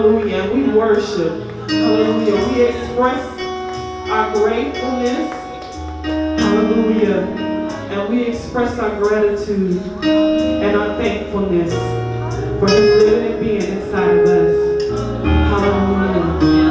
Hallelujah. We worship. Hallelujah. We express our gratefulness. Hallelujah. And we express our gratitude and our thankfulness for him living and being inside of us. Hallelujah.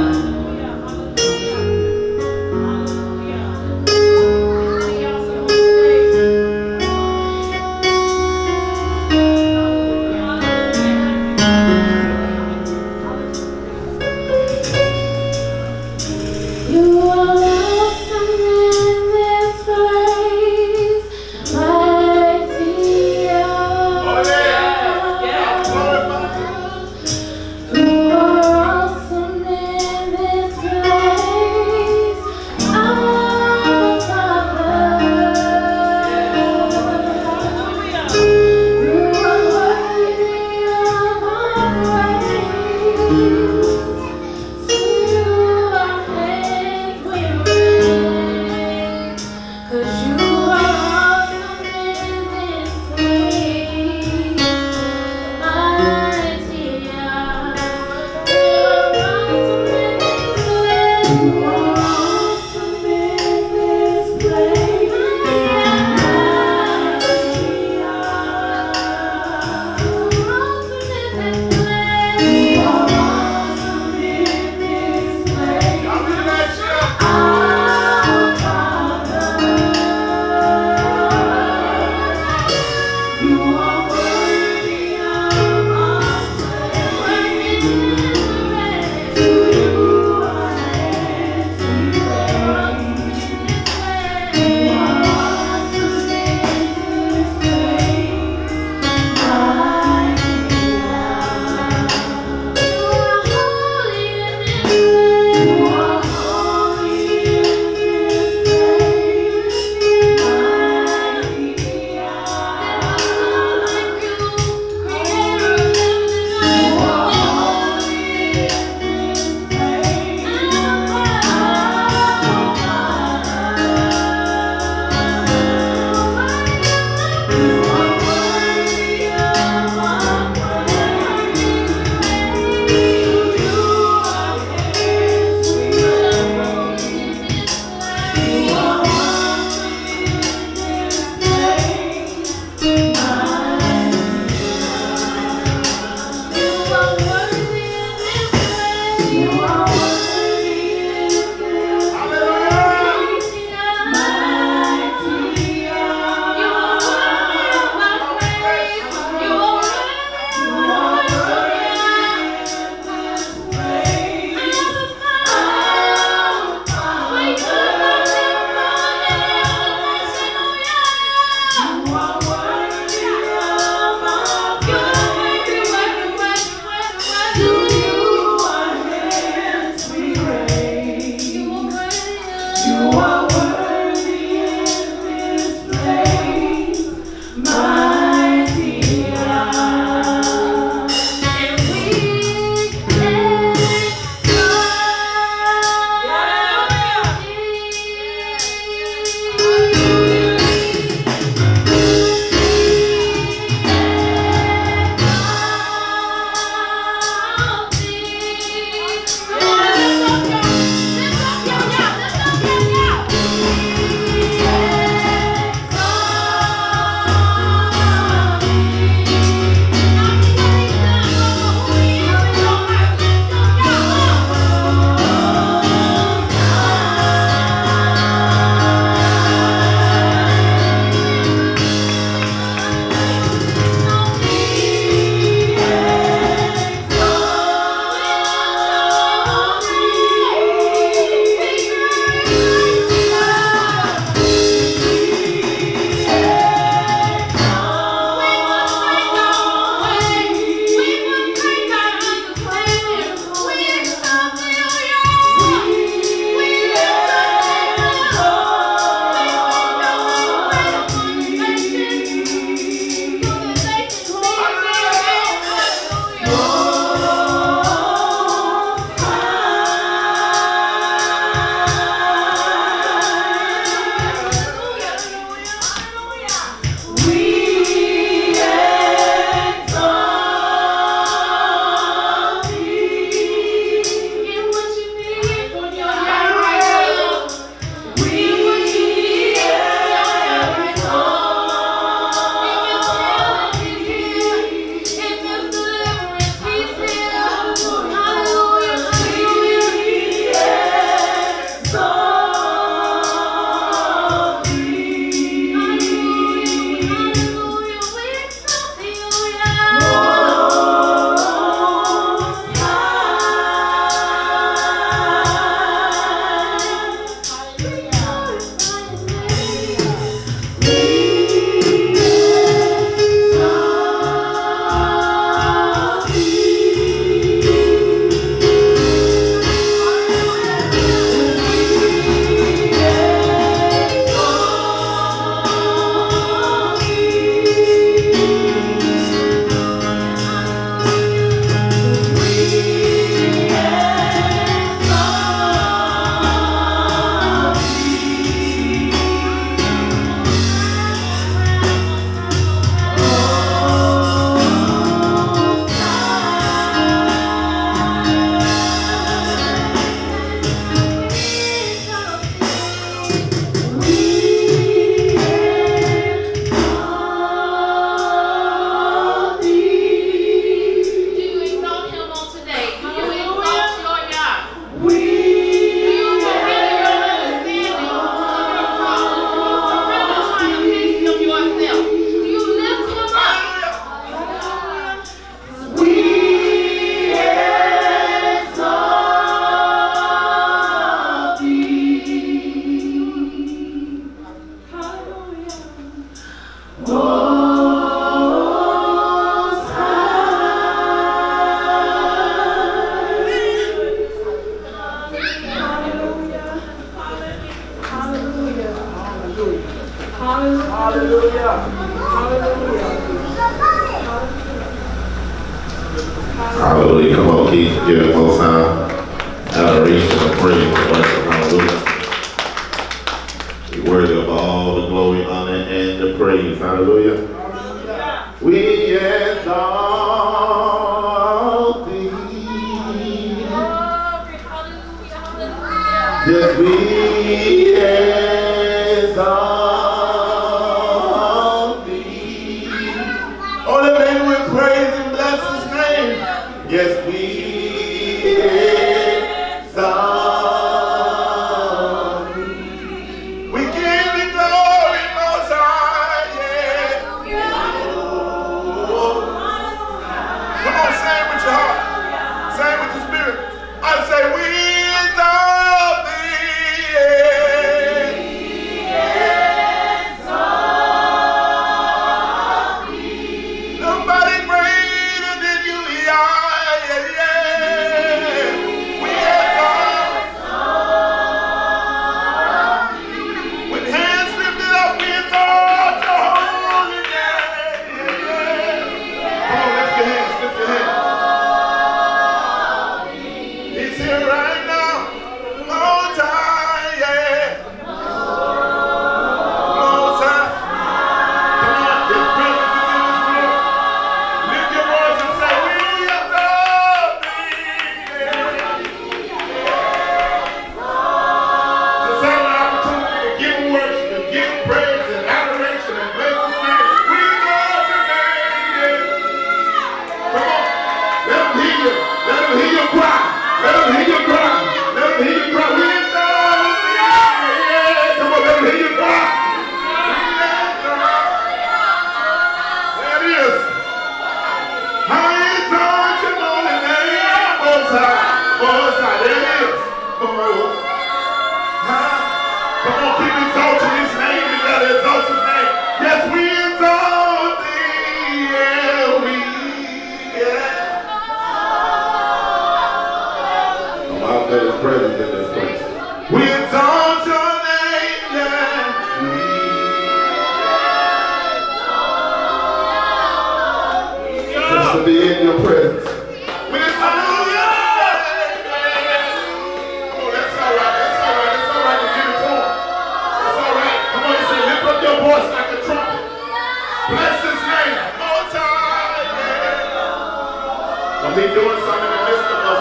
Doing something in the midst of us.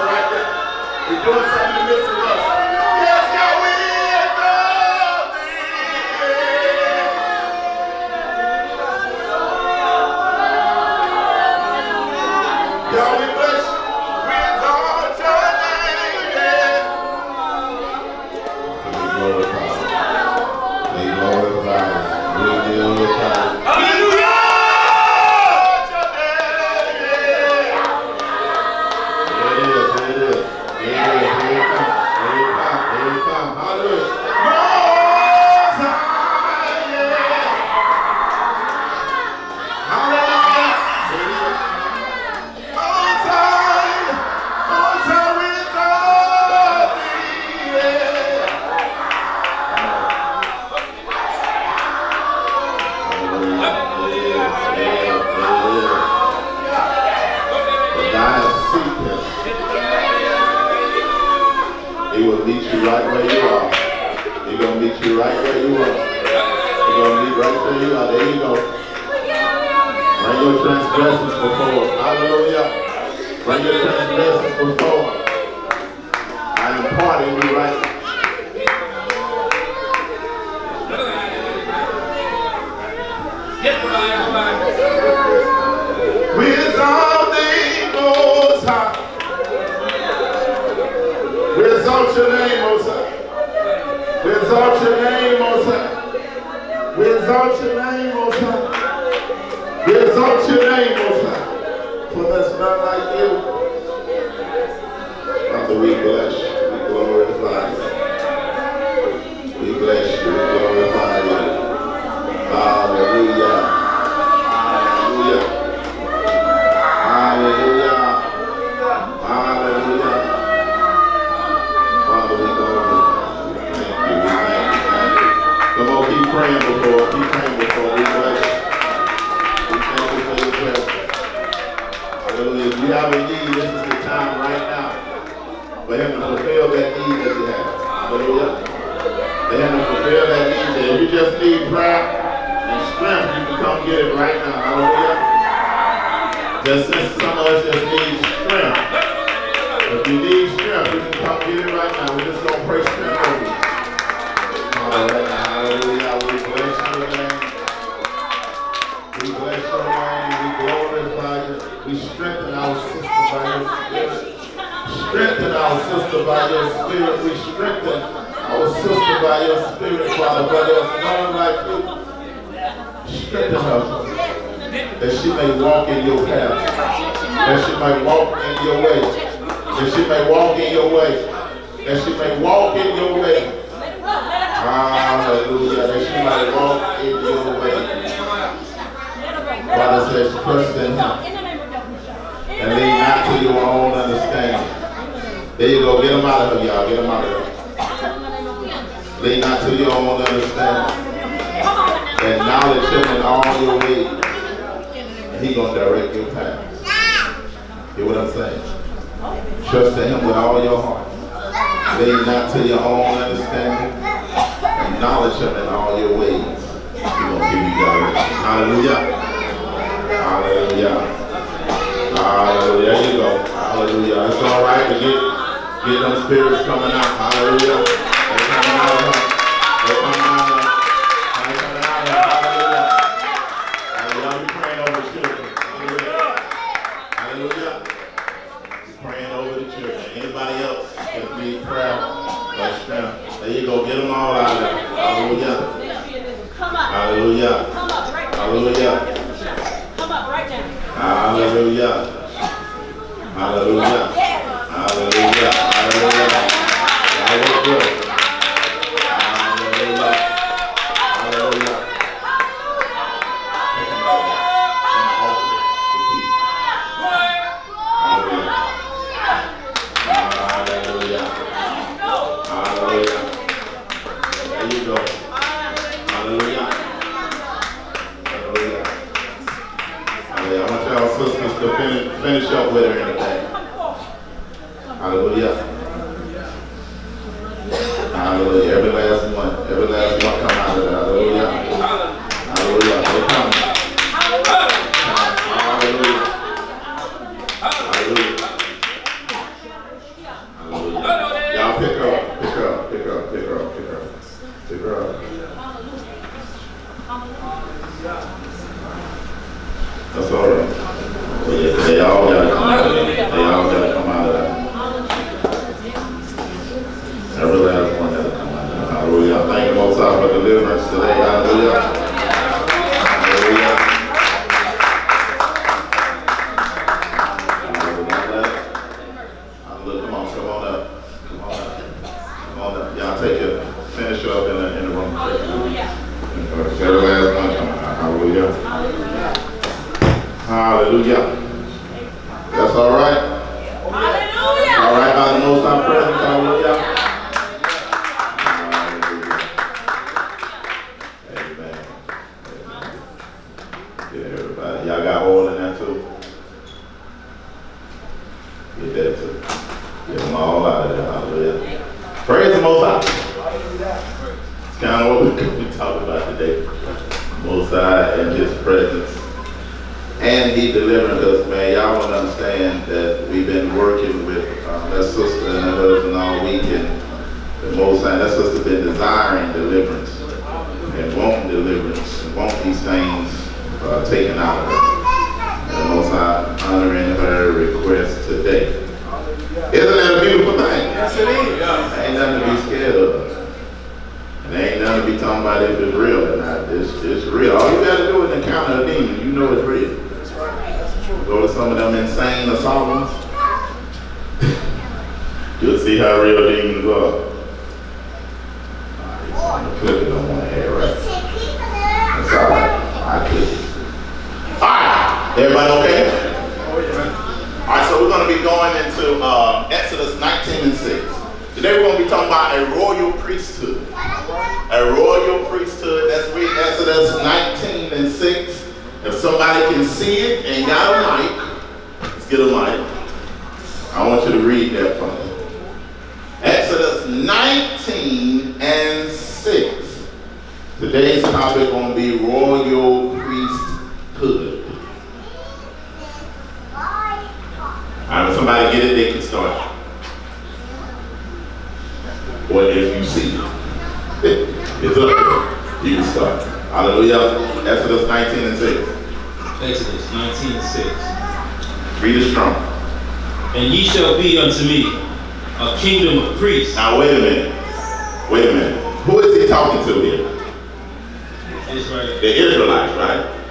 Yes, God, we transgressions before. Hallelujah. Bring your transgressions before. I Hallelujah. Hallelujah. Hallelujah. Hallelujah. Father, we. Thank you. Keep praying before. Keep praying before. We bless. We thank you for. If have a need, this is the time right now for to fulfill that need that you have. Hallelujah. For to fulfill that need. If you just need prayer Just since some of us just need strength. If you need strength, you can come get it right now. We're just going to pray strength over you. All right, hallelujah. We bless your name. We bless your name. We glorify you. We strengthen our sister by your spirit. Strengthen our sister by your spirit. We strengthen our sister by your spirit, Father. For there's no one like you. Strengthen her that she may walk in your path, that she may walk in your way, that she may walk in your way, that she may walk in your way. Hallelujah, that she may walk in your way. Father says, trust in him and lean not to your own understanding. There you go, get them out of here, y'all, get them out of here. Lean not to your own understanding. Acknowledge him in all your ways. And he gonna direct your path. Hear what I'm saying? Trust in him with all your heart. Lean not to your own understanding. Acknowledge him in all your ways. He gonna give you direction. Hallelujah. Hallelujah. Hallelujah. There you go. Hallelujah. It's all right to get get them spirits coming out. Hallelujah.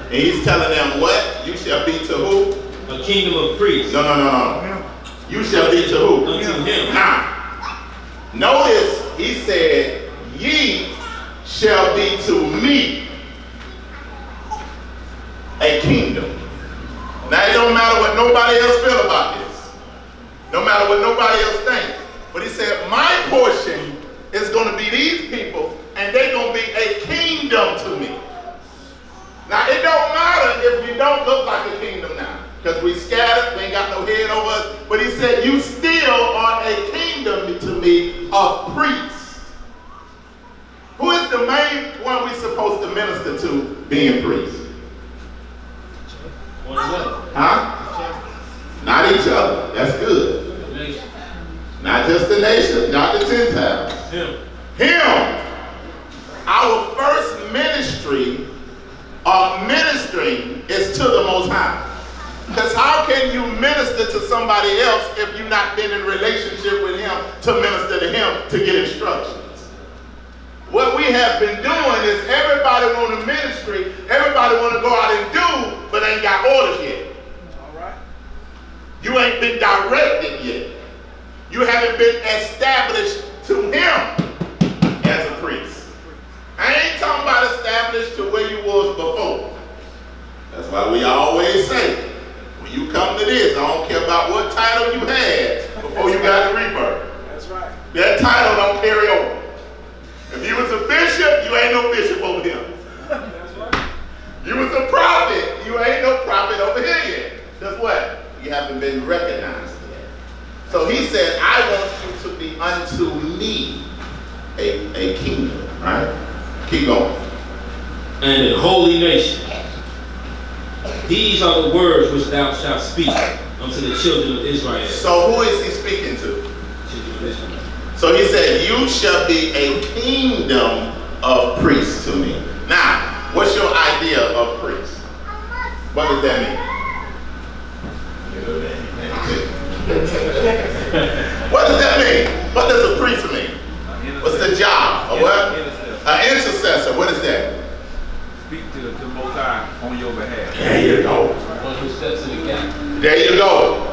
And he's telling them what? You shall be to who? A kingdom of priests. No, no, no, no. You shall be to who? Unto him. Now, notice he said, ye shall be to me a kingdom. Now it don't matter what nobody else feel about this. No matter what nobody else think. But he said, my portion is going to be these people and they're going to be a kingdom to me. Now it don't matter if we don't look like a kingdom now. Because we scattered, we ain't got no head over us. But he said, you still are a kingdom to me of priests. Who is the main one we supposed to minister to being priests? One another. Huh? Not each other. That's good. Not just the nation, not the Gentiles. Him. Him. Our first ministry of ministering is to the Most High. Because how can you minister to somebody else if you've not been in relationship with him to minister to him to get instructions? What we have been doing is everybody want to ministry, everybody want to go out and do, but ain't got orders yet. All right. You ain't been directed yet. You haven't been established to him as a priest. I ain't talking about established to where you was before. That's why we always say, when you come to this, I don't care about what title you had before you got the rebirth. That's right. That title don't carry over. If you was a bishop, you ain't no bishop over here. That's right. You was a prophet, you ain't no prophet over here yet. Guess what? You haven't been recognized yet. So he said, I want you to be unto me a, a kingdom, right? Keep going. And an holy nation. These are the words which thou shalt speak unto the children of Israel. So who is he speaking to? Children of Israel. So he said, you shall be a kingdom of priests to me. Now, what's your idea of priest? What does that mean? what does that mean? What does a priest mean? What's the job? A what? An intercessor. What is that? Speak to the Most High on your behalf. There you go. One who steps in the gap. There you go.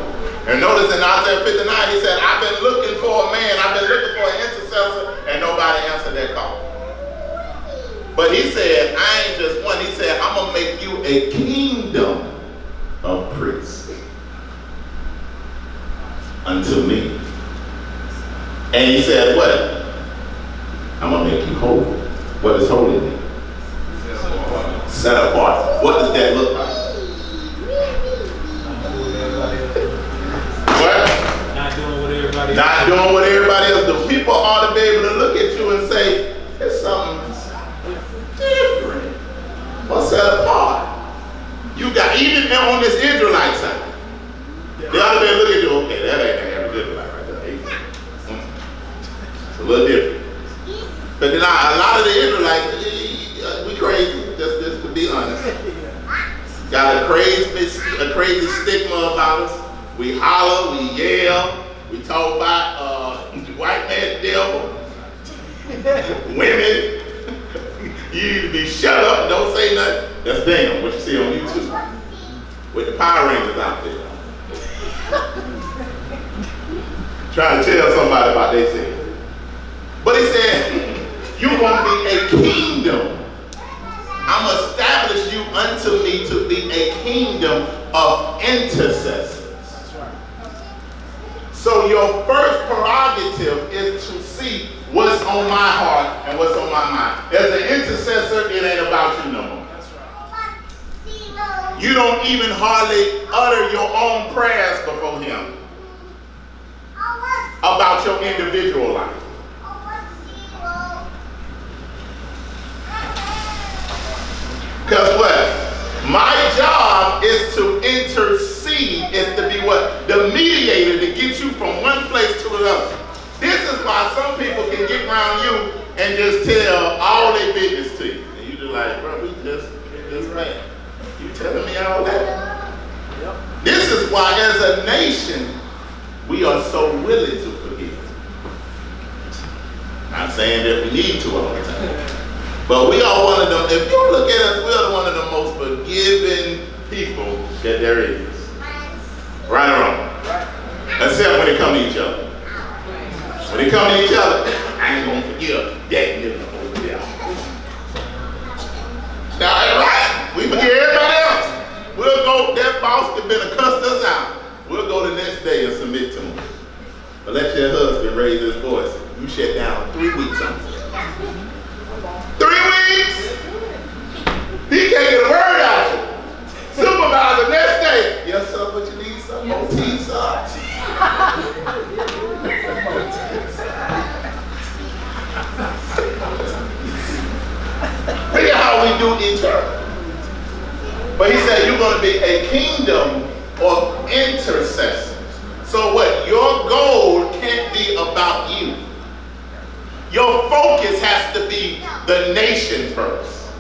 And notice in Isaiah 59, he said, I've been looking for a man, I've been looking for an intercessor, and nobody answered that call. But he said, I ain't just one. He said, I'm going to make you a kingdom of priests unto me. And he said, what? I'm going to make you holy. What is holy mean? Set apart. What does that look like? What? Not doing what everybody Not doing what everybody else. The people ought to be able to look at you and say, there's something different. What's set apart? You got even on this Israelite side. They ought to be able to look at you, okay, that ain't an average Israelite right there. Mm. It's a little different. But then I, a lot of the Israelites, uh, we crazy, just, just to be honest. Got a crazy, a crazy stigma about us. We holler, we yell, we talk about uh, white man devil, women. you need to be shut up, don't say nothing. That's damn what you see on YouTube with the Power Rangers out there. Trying to tell somebody about their sin. You're going to be a kingdom. I'm establish you unto me to be a kingdom of intercessors. So your first prerogative is to see what's on my heart and what's on my mind. As an intercessor, it ain't about you no more. You don't even hardly utter your own prayers before him about your individual life. Because what? My job is to intercede, is to be what? The mediator to get you from one place to another. This is why some people can get around you and just tell all their business to you. And you just like, bro, we just, we just man. You telling me all that? Yep. This is why as a nation, we are so willing to forgive. Not saying that we need to all the time. But we are one of them, if you look at us, we are one of the most forgiving people that there is. Right or wrong? Except when it comes to each other. When it comes to each other, I ain't gonna forgive that nigga over there. Now, right? We forgive everybody else. We'll go, that boss that been cussed us out. We'll go the next day and submit to him. But let your husband raise his voice. You shut down three weeks on. Three weeks? He can't get a word out of you. Supervisor next day. Yes, sir, but you need some more tea, sir. Look at how we do each. But he said you're going to be a kingdom of intercessors. So what? Your goal can't be about you. Your focus has to be the nation first.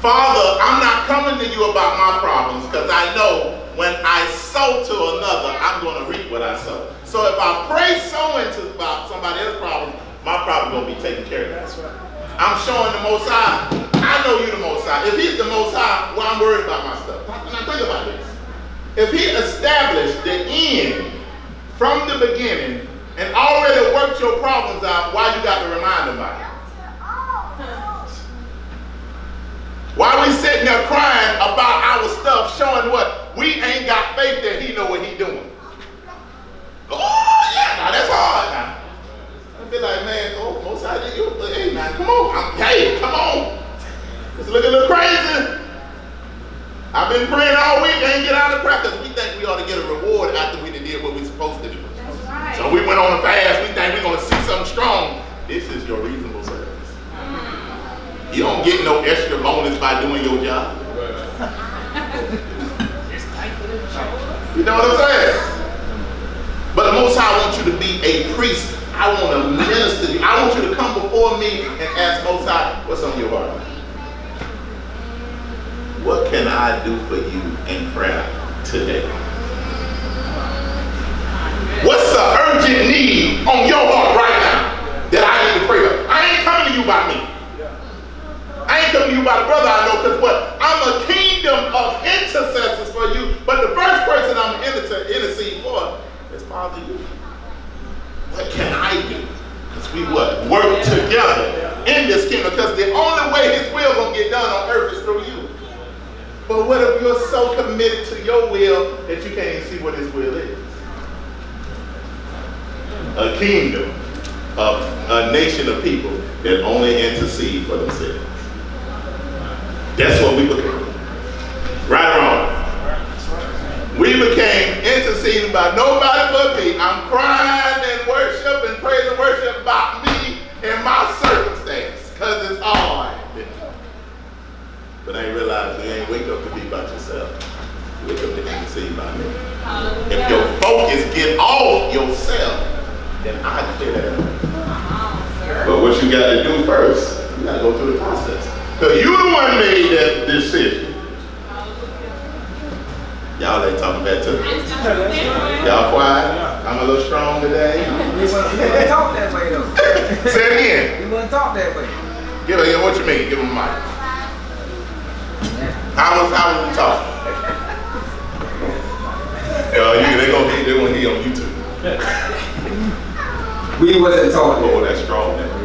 Father, I'm not coming to you about my problems because I know when I sow to another, I'm going to reap what I sow. So if I pray sowing to about somebody else's problem, my problem going to be taken care of. That's right. I'm showing the Most High. I know you the Most High. If He's the Most High, well, I'm worried about my stuff. Now think about this. If He established the end from the beginning and already worked your problems out, why you got to remind him about it? Why we sitting there crying about our stuff, showing what? We ain't got faith that he know what he doing. Oh, yeah, now that's hard now. I'd be like, man, oh, most I did you, hey, man, come on. I'm, hey, come on. It's looking a little crazy. I've been praying all week, I ain't get out of prayer because we think we ought to get a reward after we did what we supposed to do. Right. So we went on a fast. We think we're going to see something strong. This is your service. You don't get no extra bonus by doing your job. You know what I'm saying? But the Most High wants you to be a priest. I want to minister to you. I want you to come before me and ask Most High, what's on your heart? What can I do for you in prayer today? What's the urgent need on your heart right now that I need to pray about? I ain't coming to you by me. I ain't to you by the brother I know because what? I'm a kingdom of intercessors for you. But the first person I'm inter- interceding for is Father you. What can I do? Because we what? Work together in this kingdom. Because the only way his will gonna get done on earth is through you. But what if you're so committed to your will that you can't even see what his will is? a kingdom of a nation of people that only intercede for themselves. That's what we became. Right or wrong? We became interceding by nobody but me. I'm crying and worship and praise and worship about me and my circumstance because it's hard. But I ain't realized you ain't wake up to be about yourself. You wake up to be intercede by me. If your focus get off yourself, then I clear that. But what you got to do first, you got to go through the process. Because you the one made that decision. Y'all ain't talking back to. Y'all quiet? I'm a little strong today. We wouldn't, talk that way though. Say it again. We wouldn't talk that way. Give it, what you mean? Give him a mic. How was how was we talking? Yo, you, they gonna be they gonna hear on YouTube. We wasn't talking. Oh, that. that's strong. That.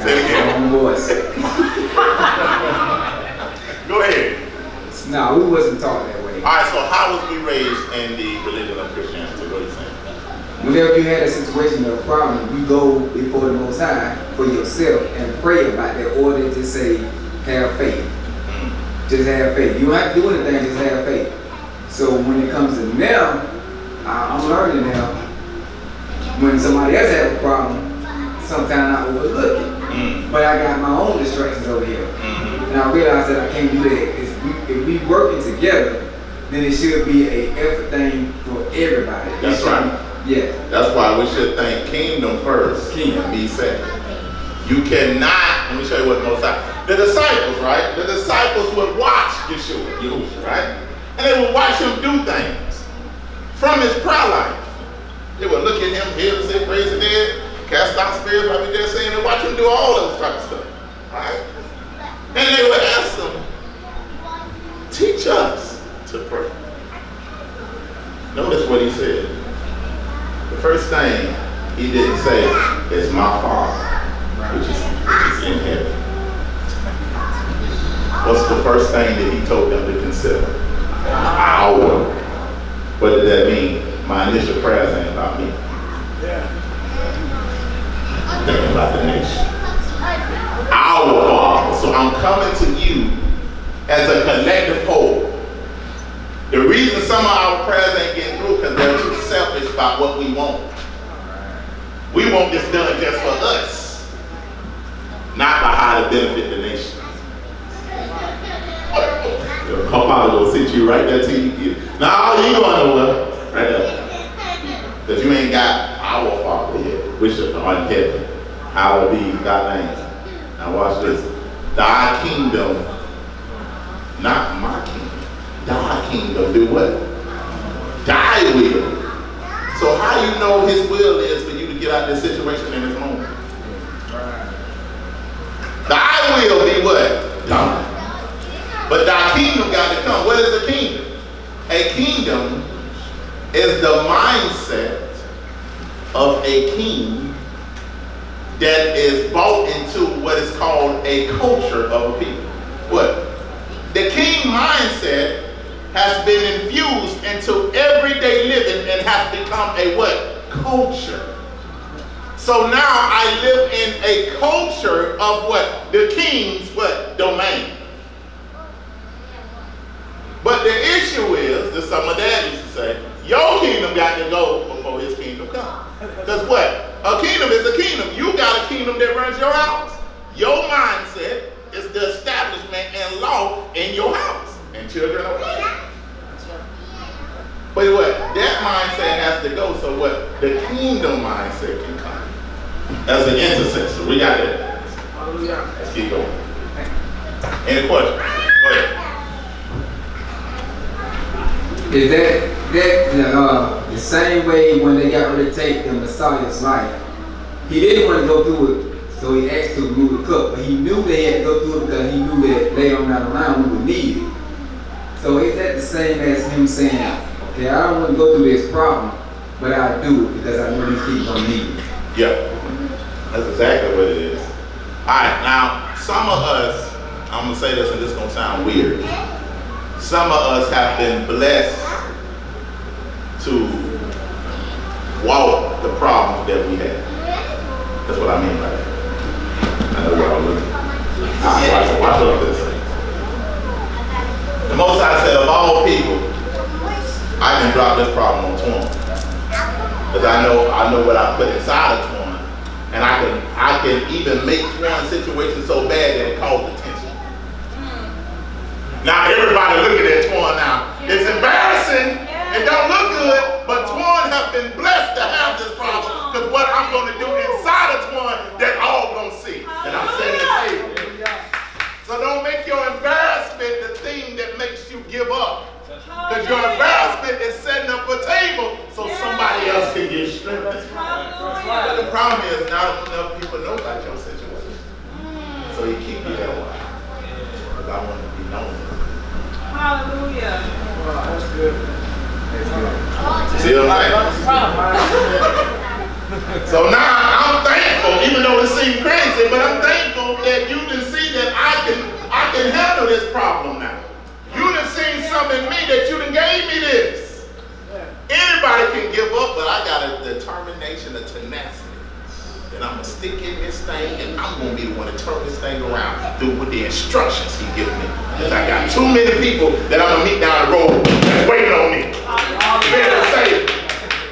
Say it again. Voice. Go ahead. No, we wasn't taught that way. All right. So how was we raised in the religion of Christianity? What are you saying? Whenever you had a situation or a problem, you go before the Most High for yourself and pray about that, or they just say, have faith. Just have faith. You don't have to do anything, just have faith. So when it comes to now, I'm learning now, when somebody else has a problem, sometimes I overlook it. Mm. But I got my own distractions over here. Mm. And I realized that I can't do that. If we, if we working together, then it should be a effort thing for everybody. That's should- right. Yeah. That's why we should think kingdom first. Kingdom. Be second. You cannot, let me show you what the most high. The disciples, right? The disciples would watch Yeshua, Yahushua, right? And they would watch him do things from his prayer life. They would look at him, heal the sick, raise the dead, cast out spirits, like we just saying, and watch him do all those type of stuff. Right? And they would ask him, teach us to pray. Notice what he said. The first thing he didn't say is my father, which is, which is in heaven. What's the first thing that he told them to consider? Our. What did that mean? My initial prayers ain't about me. Thinking about the nation. Our Father. So I'm coming to you as a collective whole. The reason some of our prayers ain't getting through because they're too selfish about what we want. We want this done just for us, not by how to benefit the nation. Your papa will sit you right there till you get. Now you going nowhere. Right there. Because you ain't got our Father yet, which is on heaven. Hallowed be thy name. Now watch this. Thy kingdom, not my kingdom. Thy kingdom do what? Thy will. So how you know his will is for you to get out of this situation in this moment? Thy will be what? Done. But thy kingdom got to come. What is a kingdom? A kingdom is the mindset of a king that is bought into what is called a culture of a people. What? The king mindset has been infused into everyday living and has become a what? Culture. So now I live in a culture of what? The king's what? Domain. But the issue is, this some of dad used to say, your kingdom got to go before his kingdom comes. Because what? A kingdom is a kingdom. You got a kingdom that runs your house. Your mindset is the establishment and law in your house. And children obey. But what? That mindset has to go so what? The kingdom mindset can come. As an intercessor. We got that. Let's keep going. Any questions? Go ahead. Is that that uh, the same way when they got ready to take the Messiah's life? He didn't want to go through it, so he asked to remove the cup. But he knew they had to go through it because he knew that later on down the line we would need it. So is that the same as him saying, okay, I don't want to go through this problem, but I'll do it because I know these people gonna need it. Yeah, that's exactly what it is. All right, now some of us, I'm gonna say this and this is gonna sound weird. Some of us have been blessed to walk the problems that we have. That's what I mean by that. I know where I'm looking. Right, watch, watch what this. The Most High said, of all people, I can drop this problem on Twan. Because I know I know what I put inside of Twan. And I can I can even make Twan's situation so bad that it calls attention. Now everybody looking at Twan now. It's embarrassing. It don't look good, but Twan have been blessed to have this problem. Because what I'm gonna do inside of Twan, that all gonna see. And I'm saying the table. So don't make your embarrassment the thing that makes you give up. Because your embarrassment is setting up a table so yes. somebody else can get strength. But the problem is not enough people know about your situation. So you keep you that way. Because I want to be known. Hallelujah. That's good. That's good. Till now. so now I'm thankful, even though it seems crazy, but I'm thankful that you can see that I can I can handle this problem now. Something in me that you done gave me this. Anybody can give up, but I got a determination, a tenacity. And I'm gonna stick in this thing and I'm gonna be the one to turn this thing around through with the instructions he gives me. Because I got too many people that I'm gonna meet down the road that's waiting on me. Better say,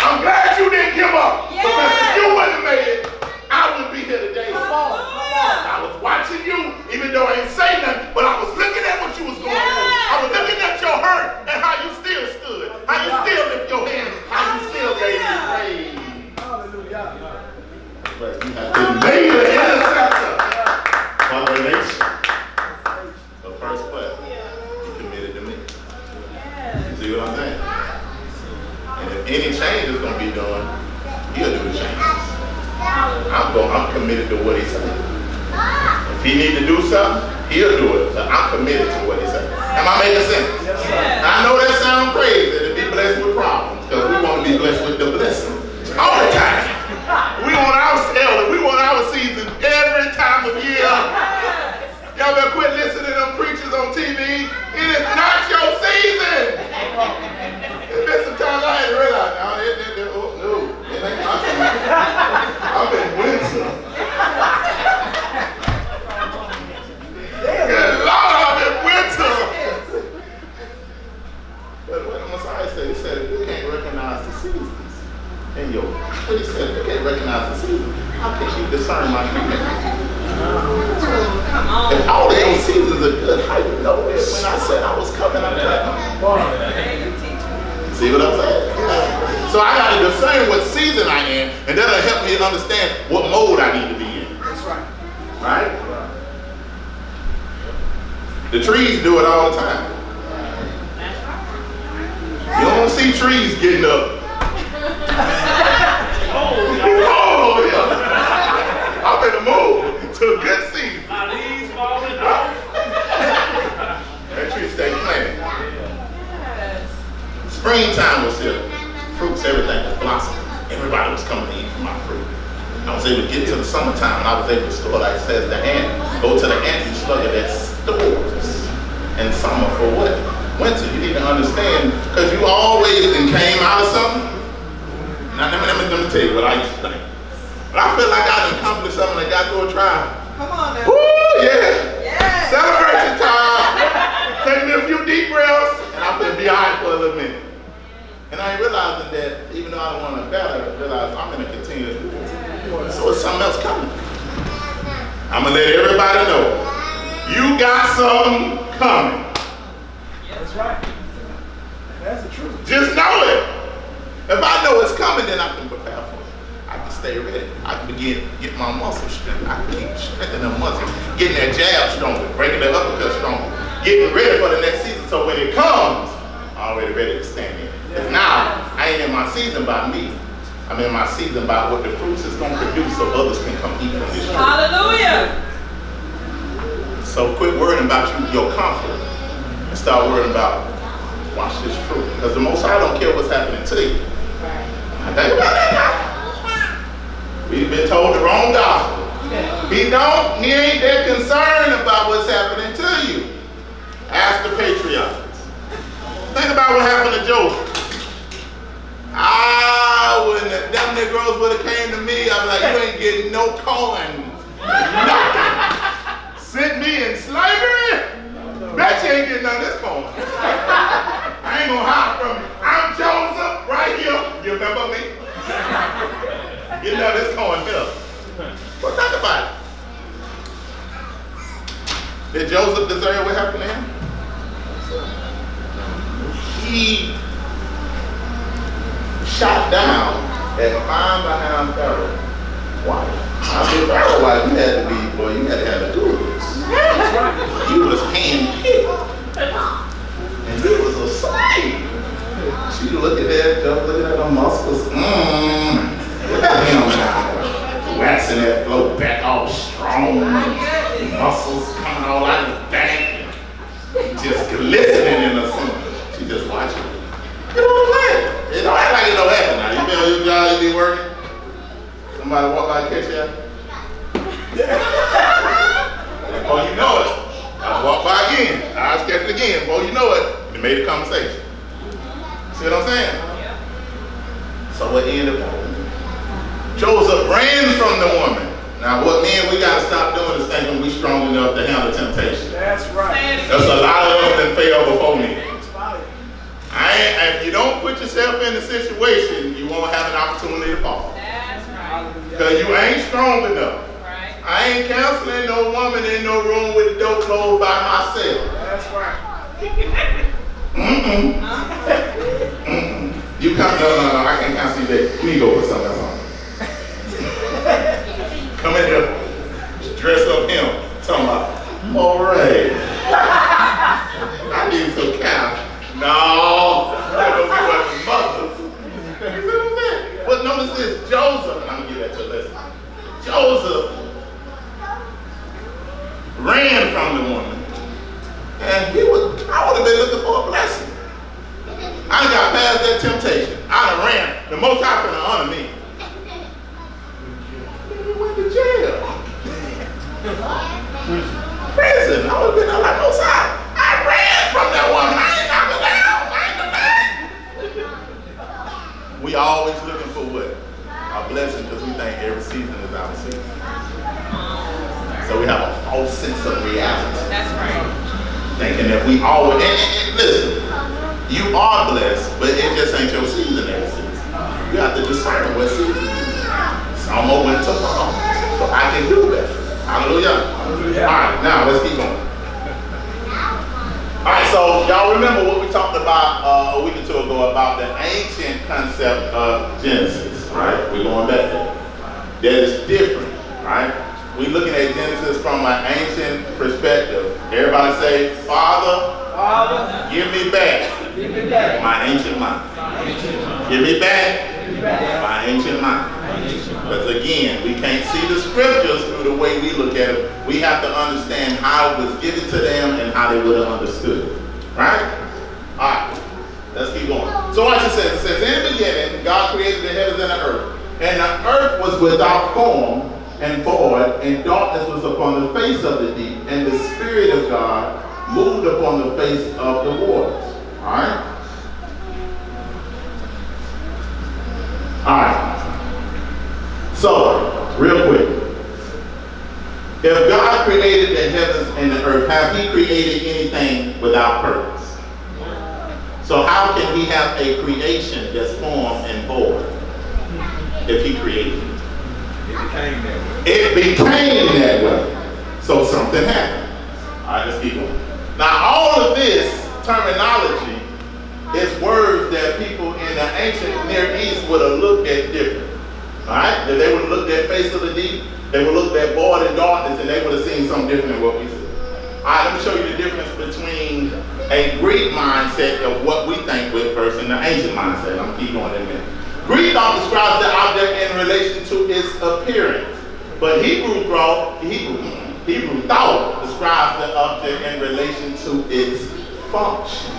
I'm glad you didn't give up. Because if you wouldn't have made it, I wouldn't be here today. I was watching you, even though I ain't say nothing, but I was looking at what you was going through. I was looking at your hurt and how you still stood, how you still lift your hands, how you still gave me praise. But you have been made an intercessor for the nation. The first what? You committed to me. You see what I'm saying? And if any change is gonna be done, he'll do the changes. I'm going, I'm committed to what he said. If he need to do something, he'll do it. So I'm committed to what he said. Am I making sense? Yes, I know that sounds crazy to be blessed with problems, because we want to be blessed with the blessing all the time. We want our elder, we want our season every time of year. Y'all better quit listening to them preachers on TV. It is not your season. There's some times I had to realize, no, it, it, it, oh, no, it ain't my season. I'm in winter. Good Lord, I'm in winter. But what the Messiah said, he said, if you can't recognize the seasons in your, what he said, if you can't recognize the seasons, how can you discern my commitment? If all of those seasons are good, how you know that when I said I was coming, I'm coming? See what I'm saying? So I got to discern what season I am, and that'll help me understand what mode I need to be in. That's right. Right? The trees do it all the time. You don't see trees getting up. Oh, yeah. I'm in the mood to a good season. That tree stay planted. Yes. Springtime was here. Fruits, everything was blossoming. Everybody was coming to eat from my fruit. I was able to get to the summertime and I was able to store, like it says, the ant, go to the ant slugger that stores in summer for what? Winter. You need to understand, because you always then came out of something. Now, let me, let me, let me tell you what I used to think. But I feel like I done accomplished something and got through a trial. Come on now. Woo, yeah. Yes. Celebration time. Take me a few deep breaths, and I'm gonna be all right for a little minute. And I ain't realizing that even though I don't want to battle, I realize I'm gonna continue to do it. So it's something else coming. I'm gonna let everybody know. You got something coming. That's right. That's the truth. Just know it. If I know it's coming, then I can prepare for it. I stay ready. I can begin get my muscles strength. I can keep strengthening the muscles, getting that jab stronger, breaking the uppercut stronger, getting ready for the next season. So when it comes, I'm already ready to stand in. Because now I ain't in my season by me. I'm in my season by what the fruits is gonna produce so others can come eat from this tree. Hallelujah. So quit worrying about you, your comfort and start worrying about watch this fruit. Because the most I don't care what's happening to you. Now, think that. We've been told the wrong gospel. He don't, he ain't that concerned about what's happening to you. Ask the patriarchs. Think about what happened to Joseph. I wouldn't have, them Negroes would have came to me, I'd be like, you ain't getting no coins. Nothing. Sent me in slavery? Bet you ain't getting none of this coin. I ain't gonna hide from you. I'm Joseph right here. You remember me? Getting none of this coin here. But think about it. What happened to him? He shot down at five behind Pharaoh. Why? I said, Pharaoh, why you had to be, boy, you had to have the tools. He was handpicked. And he was a slave. She look at that, just looking at them muscles. Mmm. Look at him now. Waxing that flow back off strong. Muscles coming all strong listening in the scene. She just watching. You know what I'm saying? It don't act like it don't happen now. You been on your job, you been working? Somebody walk by and catch you Before you know it, I walk by again. I was catching again. Before you know it, they made a conversation. See what I'm saying? So what ended up. Joseph ran from the woman. Now what men we gotta stop doing is thinking we strong enough to handle temptation. That's right. There's a lot of us that fail before me. I ain't, if you don't put yourself in a situation, you won't have an opportunity to fall. That's right. Cause you ain't strong enough. Right. I ain't counseling no woman in no room with the door closed by myself. That's right. Mm-mm. Mm-mm. You come, no, no, no, I can't counsel you that. You need to go put something else on. Come in here, dress up him, talking about, all If God created the heavens and the earth, have he created anything without purpose? So how can he have a creation that's formed and void if he created it? It became that way. It became that way. So something happened. All right, let's keep going. Now, all of this terminology is words that people in the ancient Near East would have looked at different. All right? That they would have looked at face of the deep, they would look at void and darkness, and they would have seen something different than what we see. All right, let me show you the difference between a Greek mindset of what we think with versus the ancient mindset. I'm gonna keep going in a minute. Greek thought describes the object in relation to its appearance, but Hebrew thought, Hebrew, Hebrew thought describes the object in relation to its function.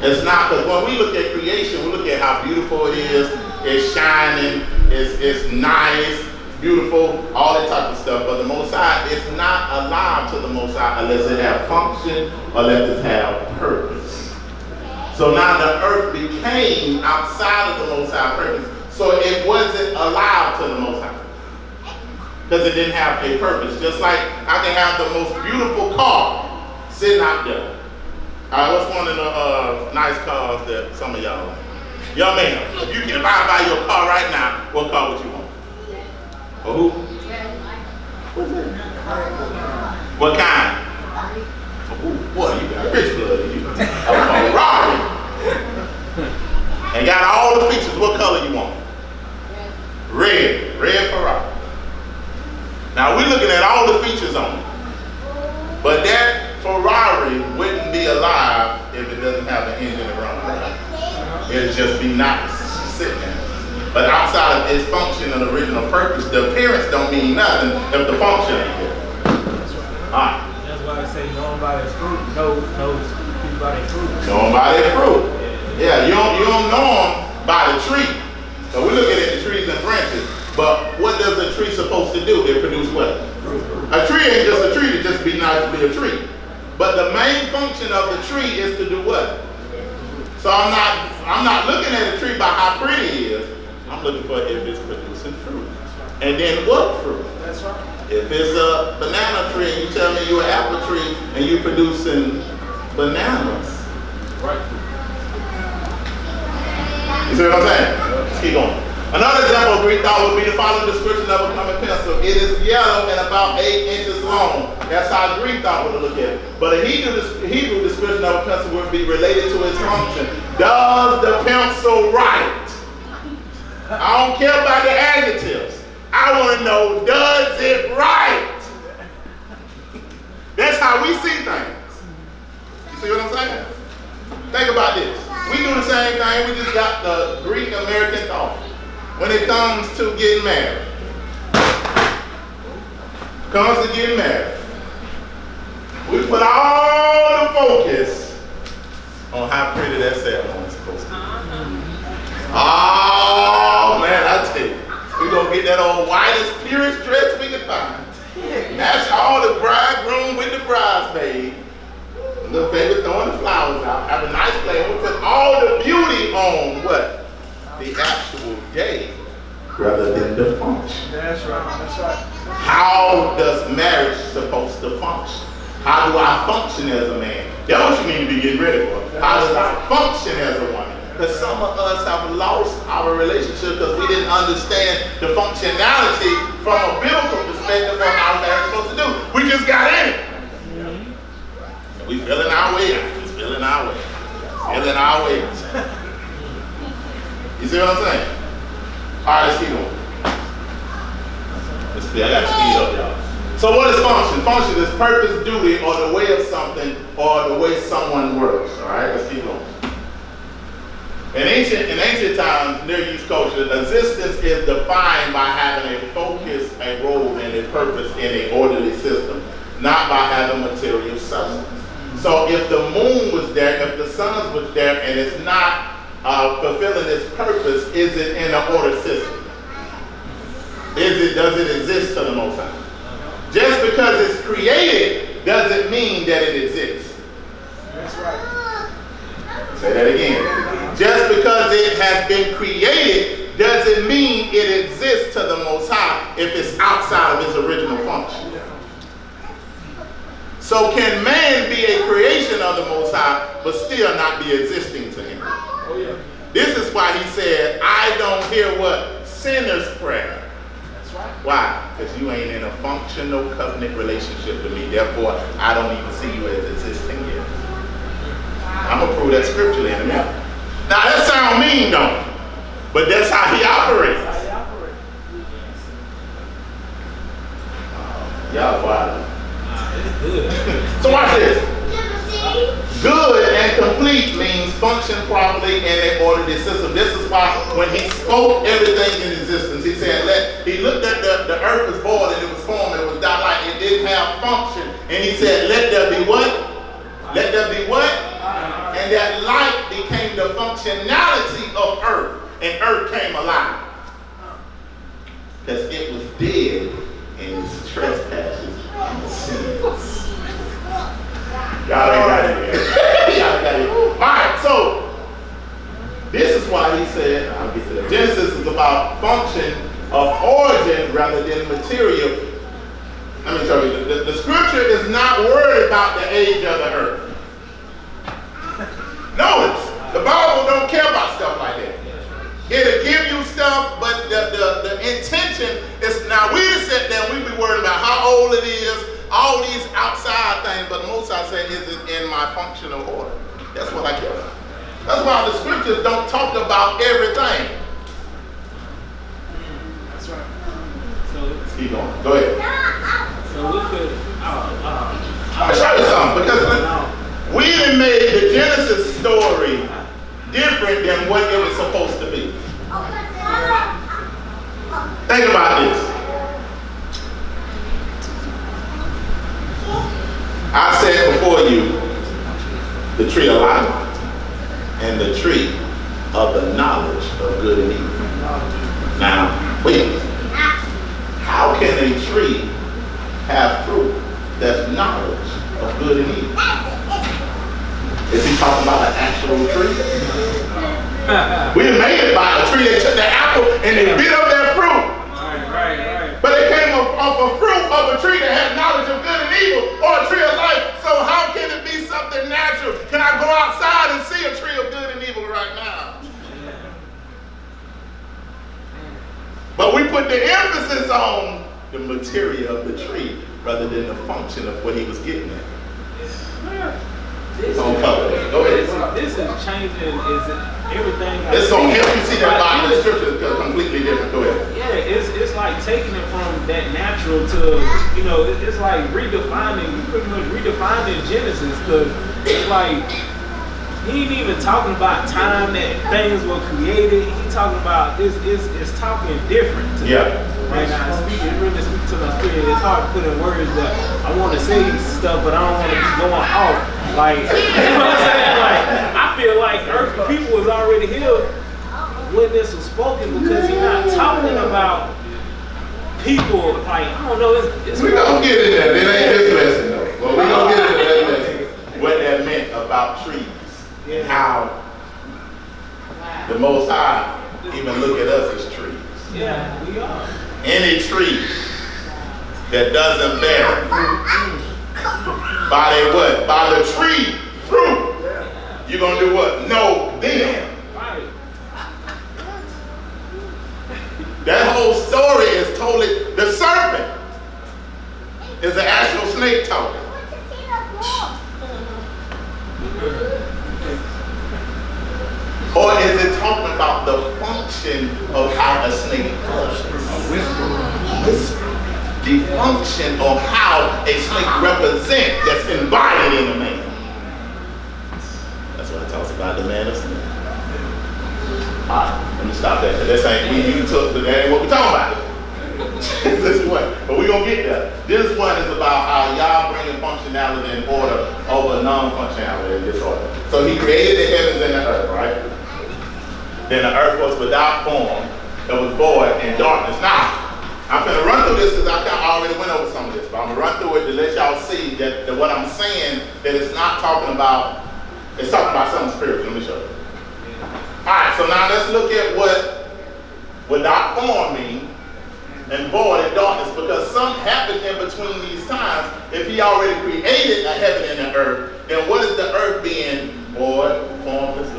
It's not because when we look at creation, we look at how beautiful it is, it's shining, it's, it's nice, beautiful, all that type of stuff. But the Most High is not alive to the Most High unless it have function or unless it have purpose. So now the earth became outside of the Most High purpose. So it wasn't alive to the Most High. Because it didn't have a purpose. Just like I can have the most beautiful car sitting out there. Right, what's one of the uh, nice cars that some of y'all like? Young man, if you can I buy your car right now, what car would you want? Who? What kind? Ooh, boy, you got rich blood you. Ferrari. And got all the features. What color you want? Red. Red Ferrari. Now we're looking at all the features on it. But that Ferrari wouldn't be alive if it doesn't have an engine around. It'd just be nice sitting there. But outside of its function and original purpose, the appearance don't mean nothing if the function ain't there. Alright. That's why I say known by his fruit, knows, knows people by their fruit. Know by their fruit. Yeah, you don't, you don't know them by the tree. So we're looking at the trees and branches. But what does the tree supposed to do? It produce what? A tree ain't just a tree to just be nice to be a tree. But the main function of the tree is to do what? So I'm not I'm not looking at a tree by how pretty it is. I'm looking for if it's producing fruit. And then what fruit? That's right. If it's a banana tree and you tell me you're an apple tree and you're producing bananas. Right. You see what I'm saying? Let's keep going. Another example of Greek thought would be the following description of a common pencil. It is yellow and about eight inches long. That's how Greek thought would look at it. But a Hebrew, Hebrew description of a pencil would be related to its function. Does the pencil write? I don't care about the adjectives. I want to know, does it right? That's how we see things. You see what I'm saying? Think about this. We do the same thing. We just got the Greek American thought when it comes to getting married. Comes to getting married. We put all the focus on how pretty that ceremony is supposed to be. Uh-huh. Oh man, I tell you, we gonna get that old whitest, purest dress we can find. Match all the bridegroom with the bridesmaid. Little baby throwing the flowers out. Have a nice play. We put all the beauty on what? The actual day rather than the function. That's right. That's right. How does marriage supposed to function? How do I function as a man? That's what you need to be getting ready for. How does I function as a woman? Because some of us have lost our relationship because we didn't understand the functionality from a biblical perspective of how marriage supposed to do. We just got in it. And we feeling our way out. Just feeling our way. Feeling our way. You see what I'm saying? All right, let's keep going. Let's see, I got to speed up, y'all. So what is function? Function is purpose, duty, or the way of something, or the way someone works. All right, let's keep going. In ancient, in ancient times, Near East culture, existence is defined by having a focus, a role, and a purpose in an orderly system, not by having material substance. So if the moon was there, if the sun was there, and it's not uh, fulfilling its purpose, is it in an order system? Is it, does it exist to the Most High? Just because it's created doesn't mean that it exists. That's right. Say that again. Just because it has been created doesn't mean it exists to the Most High if it's outside of its original function. So can man be a creation of the Most High but still not be existing to him? Oh yeah. This is why he said, I don't hear what sinners prayer. That's right. Why? Because you ain't in a functional covenant relationship with me. Therefore, I don't even see you as existing. I'm going to prove that scripturally in a minute. Now, that sound mean, don't? But that's how he operates. That's how they operate. Uh, y'all wild. so watch this. Good and complete means function properly in an orderly system. This is why when he spoke everything in existence, he said, let, he looked at the, the earth was void and it was formed, it was not like it didn't have function. And he said, let there be what? Let there be what? And that light became the functionality of earth. And earth came alive. Because it was dead in its trespasses and sins. Y'all ain't got it. Y'all got it. All right, so this is why he said, I'll get to that. Genesis is about function of origin rather than material. Let me tell you, the, the scripture is not worried about the age of the earth. Notice, the Bible don't care about stuff like that. It'll give you stuff, but the, the, the intention is now we just sit there and we be worried about how old it is, all these outside things, but most I say is it in my functional order. That's what I care about. That's why the scriptures don't talk about everything. That's right. So, Let's keep going. Go ahead. so we could, uh, uh, I'm gonna something because we done made the Genesis story different than what it was supposed to be. Think about this. I said before you the tree of life and the tree of the knowledge of good and evil. Now, wait. How can a tree that's knowledge of good and evil. Is he talking about an actual tree? we were made it by a tree. They took the apple and they bit up that fruit. Right, right, right. But it came off, off a fruit of a tree that had knowledge of good and evil or a tree of life. So how can it be something natural? Can I go outside and see a tree of good and evil right now? But we put the emphasis on the material of the tree rather than the function of what he was getting at. This, On cover. Go ahead. this is changing is everything. I It's to help you see that Bible and scripture is completely different. Go ahead. Yeah, it's it's like taking it from that natural to you know it's like redefining You pretty much redefining Genesis because it's like he ain't even talking about time that things were created. He talking about it's it's, it's talking different. To Yeah. me Right now, it's speaking, it really speaks to my spirit. It's hard to put in words, but I want to say stuff, but I don't want to be going off. Like, you know what I'm saying? Like, I feel like earth people was already here when this was spoken because he's not talking about people like I don't know. It's, it's We gonna get in there. It ain't this lesson though. But we gonna get into that lesson. What that meant about trees and how the Most High even look at us as trees. yeah, we are. Any tree that doesn't bear by their what? By the tree fruit. You're gonna do what? No them. Right. That whole story is totally the serpent is an actual snake talking. Or is it talking about the function of how a snake talks? Whisper. The function of how a snake represents that's embodied in a man. That's what it talks about the man of sin. Alright, let me stop that. This ain't we you took that ain't what we're talking about. this one. But we're gonna get there. This one is about how y'all bringing functionality and order over non-functionality and disorder. So he created the heavens and the earth, right? Then the earth was without form, it was void and darkness. Now, I'm gonna run through this because I kinda already went over some of this, but I'm gonna run through it to let y'all see that, that what I'm saying, that it's not talking about, it's talking about something spiritual. Let me show you. Alright, so now let's look at what without form mean and void and darkness because something happened in between these times. If he already created a heaven and an earth, then what is the earth being void, formless,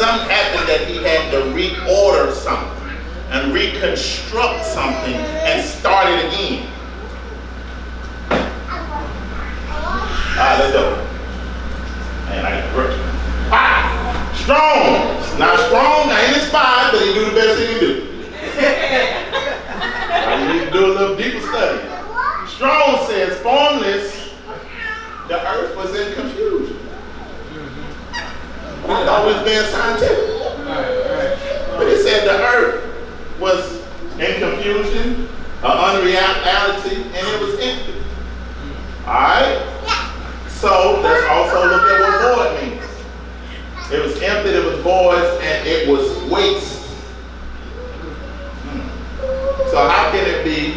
Something happened that he had to reorder something and reconstruct something and start it again. Alright, let's go. Man, I got work. Ah, strong. Not strong, I ain't inspired, but he do the best he can do. I need to do a little deeper study. Strong says, formless, the earth was in confusion. I thought it was being scientific. But it said the earth was in confusion, an unreality, and it was empty. Alright? So let's also look at what void means. It was empty, it was void, and it was waste. Hmm. So how can it be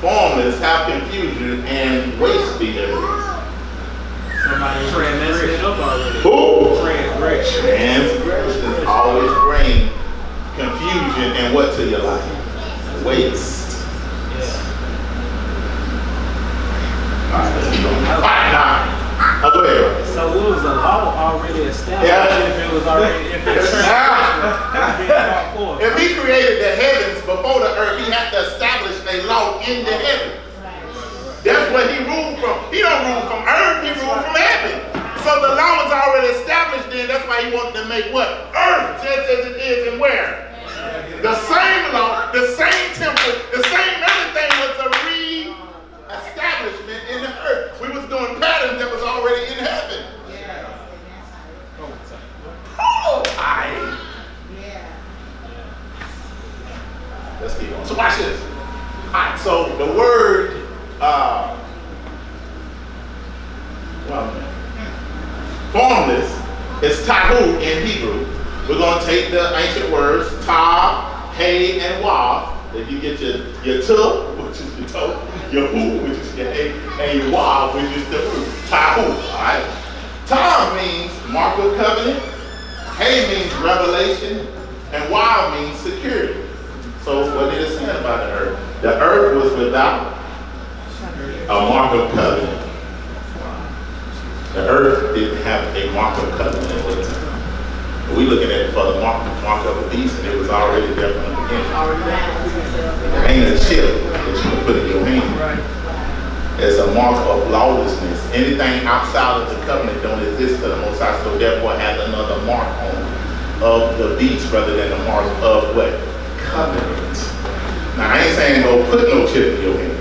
formless, have confusion, and waste be everywhere? Somebody messing it up already. Who? Transgression. Transgressions always bring confusion and what to your life? Waste. Alright, let's keep going. Alright, now. Oh, go ahead. So it was a law already established Yeah. if it was already if it's Now, being brought forth. if he created the heavens before the earth, he had to establish a law in the heavens. That's what he ruled from. He don't rule from earth, he ruled from heaven. So the law was already established then. That's why he wanted to make what? Earth, just as it is and where? The same law, the same temple, the same everything was a re-establishment in the earth. We was doing patterns that was already in heaven. Oh, I. Yeah let's keep on. So watch this. All right, so the word, uh, well, formless is tahu in Hebrew. We're going to take the ancient words ta, hey, and wa. If you get your your tu, which is your toe, your hu, which is your hey, a Wah, which is the root, Tahu, all right? Tam means mark of covenant, Hay means revelation, and Wah means security. So what did it say about the earth? The earth was without a mark of covenant. The earth didn't have a mark of covenant at that time. We looking at it for the mark, mark of the beast, and it was already there from the beginning. There ain't a chip that you can put in your hand. It's a mark of lawlessness. Anything outside of the covenant don't exist to the Most High, so therefore has another mark on of the beast rather than the mark of what? Covenant. Now I ain't saying go put no chip in your hand.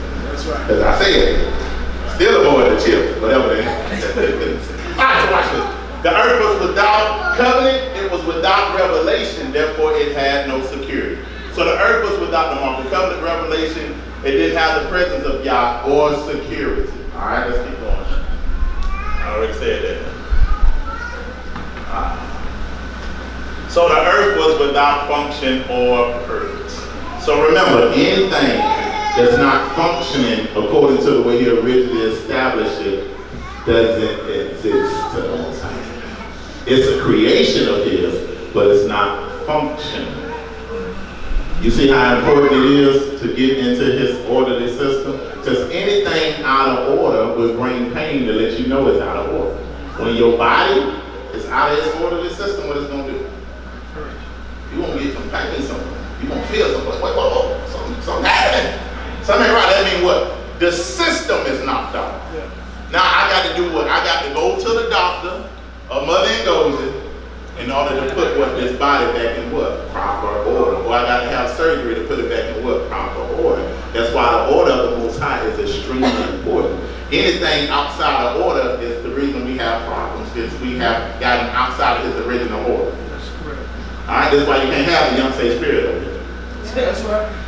As I said, still avoid the chip, whatever they All right, so watch this. The earth was without covenant, it was without revelation, therefore it had no security. So the earth was without the mark of covenant revelation, it didn't have the presence of Yah or security. All right, let's keep going. I already said that. So the earth was without function or purpose. So remember, anything that's not functioning according to the way he originally established it doesn't exist to the Most High. It's a creation of his, but it's not functioning. You see how important it is to get into his orderly system? Because anything out of order will bring pain to let you know it's out of order. When your body is out of its orderly system, what it's going to do? You won't get some pain somewhere. You won't feel something. Something right. That means what? The system is knocked out. Now I got to do what? I got to go to the doctor, a mother and goes in order to put what this body back in what? Proper order. Or I got to have surgery to put it back in what? Proper order. That's why the order of the Most High is extremely important. Anything outside of order is the reason we have problems, is we have gotten outside of his original order. That's correct. All right, that's why you can't have the young say spirit over here. That's right.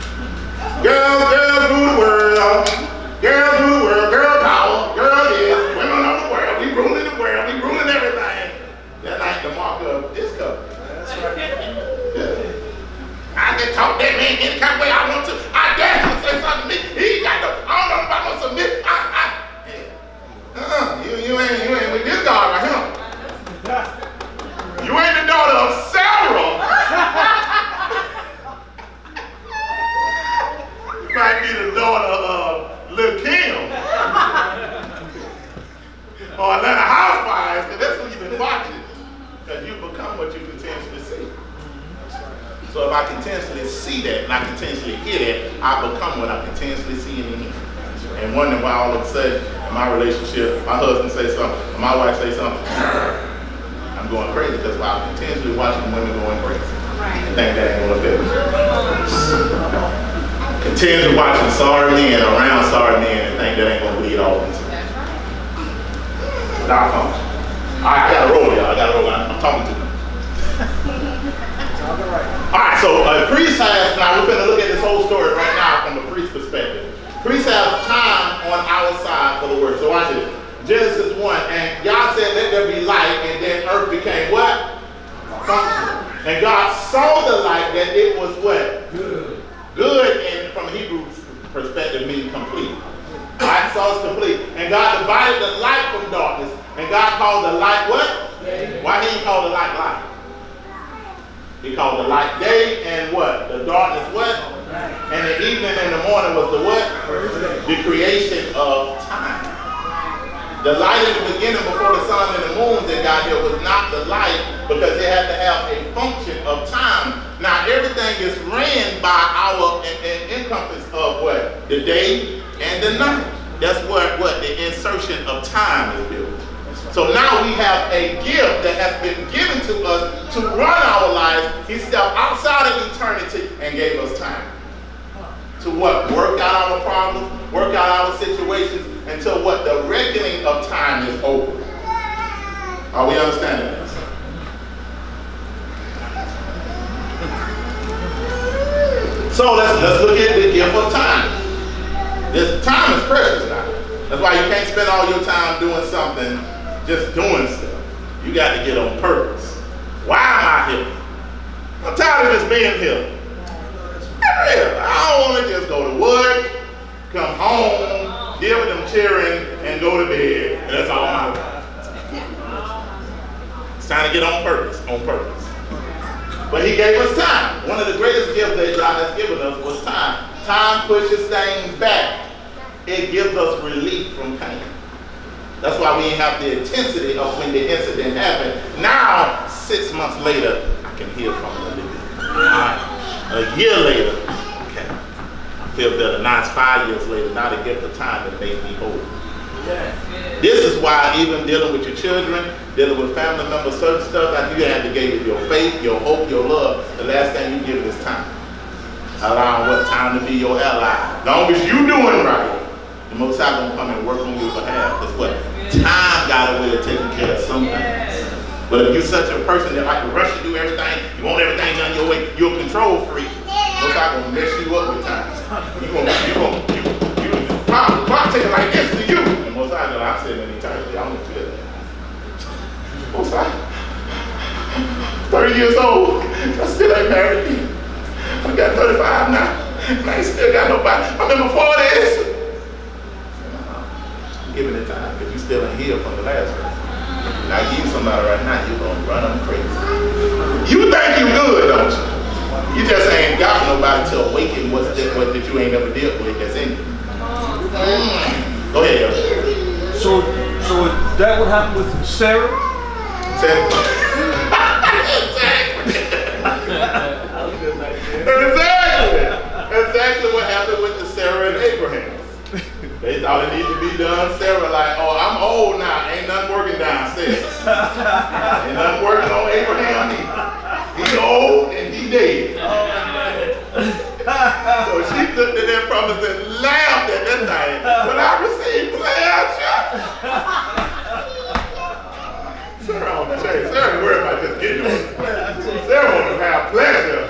Girls, girls rule the world. Girls rule the world. Girl power. Girl this. Women of the world. We ruling the world. We ruling everything. That ain't the mark of covenant. That's right. Yeah. I can talk that man any kind of way I want to. I dare him to say something to me. He got no, I don't know about no submit. I, I, yeah. uh, you, you ain't, you ain't with this God right here. You ain't the daughter of Sarah. you might be the daughter of Lil Kim. or Atlanta Housewives, because that's what you've been watching. Because you become what you potentially see. So if I continuously see that and I continuously hear that, I become what I continuously see and hear. And wondering why all of a sudden in my relationship, my husband say something, my wife say something, I'm going crazy because while I'm continuously watching women going crazy. And think that ain't gonna affect me. Continuously watching sorry men around sorry men and think that ain't gonna bleed off into me. Without function. All right, I gotta roll, y'all. I gotta roll. I'm talking to them. Talking right. All right, so a priest has, now we're going to look at this whole story right now from a priest perspective. Priests have time on our side for the word. So watch this. Genesis 1, and God said, let there be light, and then earth became what? Functional. And God saw the light that it was what? Good. Good, from a Hebrew perspective, meaning complete. All right, so it's complete. And God divided the light from darkness, and God called the light what? Why did he call the light light? He called the light day and what? The darkness what? And the evening and the morning was the what? The creation of time. The light in the beginning before the sun and the moon that got here was not the light because it had to have a function of time. Now everything is ran by our en- en- encompass of what? The day and the night. That's what, what the insertion of time is built. So now we have a gift that has been given to us to run our lives. He stepped outside of eternity and gave us time. To what? Work out our problems, work out our situations until what? The reckoning of time is over. Are we understanding this? So let's let's look at the gift of time. This time is precious now. That's why you can't spend all your time doing something, just doing stuff. You got to get on purpose. Why am I here? I'm tired of just being here. I'm. I don't want to just go to work, come home, deal with them cheering and go to bed. And that's all my life. It's time to get on purpose, on purpose. But he gave us time. One of the greatest gifts that God has given us was time. Time pushes things back. It gives us relief from pain. That's why we didn't have the intensity of when the incident happened. Now, six months later, I can heal from it a little bit. Alright. A year later, okay. I feel better. Now it's five years later. Now the gift of time that made me whole. This is why even dealing with your children, dealing with family members, certain stuff, like you have to give your faith, your hope, your love. The last thing you give is time. Allowing what time to be your ally. Long as you doing right, the Most High gonna come and work on your behalf. That's what time got a way of taking care of some things. But if you're such a person that like to rush to do everything, you want everything done your way, you're a control freak. Most High gonna mess you up with time. You gonna, you gonna, you, you, clock, clock ticking like this to you. And Most High, gonna, I'm sitting in eternity. I don't feel that. Most High, 30 years old, I still ain't married. I got 35 now. And I ain't still got nobody. I'm in my 40s. Give it time, because you still ain't healed from the last one. And I give you somebody right now, you're gonna run them crazy. You think you good, don't you? You just ain't got nobody to awaken what's that, what that you ain't ever dealt with that's in you. Mm. Go ahead. So, so that what happened with Sarah? Say- exactly. Exactly what happened with the Sarah and Abraham. They thought it needed to be done. Sarah like, oh, I'm old now. Ain't nothing working downstairs. Ain't nothing working on Abraham either. He old and he dead. so she looked at that promise and laughed at that thing. But I received pleasure. Sarah on the chase. Sarah about just getting on. Sarah to have pleasure